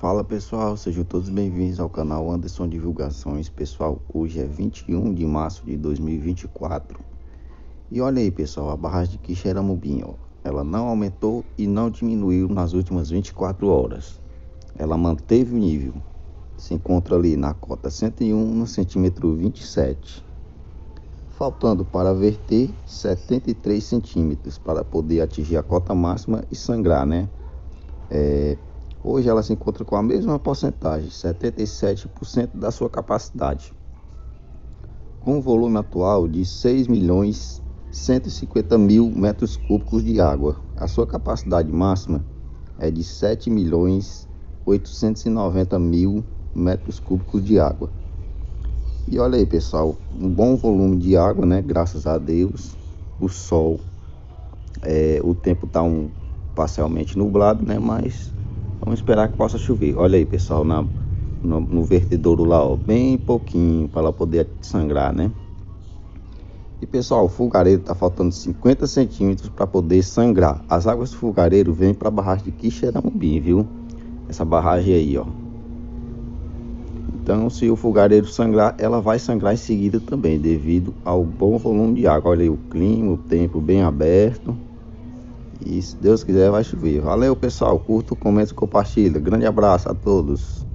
Fala pessoal, sejam todos bem-vindos ao canal Anderson Divulgações. Pessoal, hoje é 21 de março de 2024 e olha aí pessoal, a barragem de Quixeramobim, ó, ela não aumentou e não diminuiu nas últimas 24 horas. Ela manteve o nível, se encontra ali na cota 101 no centímetro 27, faltando para verter 73 centímetros para poder atingir a cota máxima e sangrar, né? É, Hoje ela se encontra com a mesma porcentagem, 77% da sua capacidade. Com um volume atual de 6 milhões 150 mil metros cúbicos de água, a sua capacidade máxima é de 7 milhões 890 mil metros cúbicos de água. E olha aí, pessoal, um bom volume de água, né? Graças a Deus, o sol, é, o tempo está um parcialmente nublado, né? Mas Vamos esperar que possa chover. Olha aí, pessoal, na, no, no vertedouro lá, ó, bem pouquinho para ela poder sangrar, né? E pessoal, o fogareiro tá faltando 50 centímetros para poder sangrar. As águas do fogareiro vêm para a barragem de Quixeramobim, viu? Essa barragem aí, ó. Então, se o fogareiro sangrar, ela vai sangrar em seguida também, devido ao bom volume de água. Olha aí o clima, o tempo bem aberto. E se Deus quiser vai chover. Valeu pessoal, curta, comenta compartilha. Grande abraço a todos.